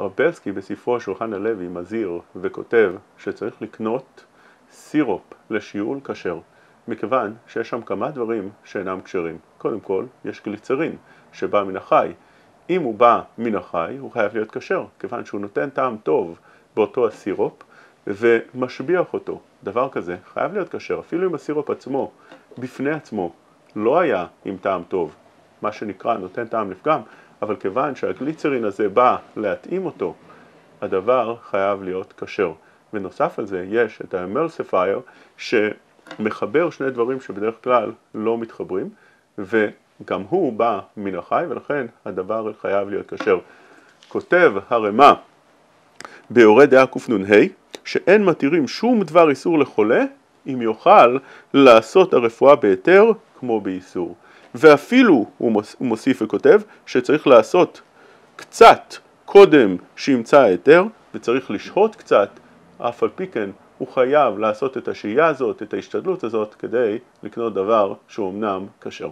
הרב בלסקי בספרו שולחן הלוי מזהיר וכותב שצריך לקנות סירופ לשיעול כשר מכיוון שיש שם כמה דברים שאינם כשרים. קודם כל, יש גליצרין שבא מן החי. אם הוא בא מן החי, הוא חייב להיות כשר, כיוון שהוא נותן טעם טוב באותו הסירופ ומשביח אותו. דבר כזה חייב להיות כשר, אפילו אם הסירופ עצמו, בפני עצמו, לא היה עם טעם טוב, מה שנקרא נותן טעם לפגם, אבל כיוון שהגליצרין הזה בא להתאים אותו, הדבר חייב להיות כשר. ונוסף על זה יש את האמרסיפייר שמחבר שני דברים שבדרך כלל לא מתחברים, וגם הוא בא מן החי ולכן הדבר חייב להיות כשר. כותב הרמ"א ביורה דעה קנ"ה שאין מתירים שום דבר איסור לחולה אם יוכל לעשות הרפואה בהיתר כמו באיסור. ואפילו, הוא מוסיף וכותב, שצריך לעשות קצת קודם שימצא ההיתר וצריך לשהות קצת, אף על פי כן הוא חייב לעשות את השהייה הזאת, את ההשתדלות הזאת, כדי לקנות דבר שהוא אמנם כשר.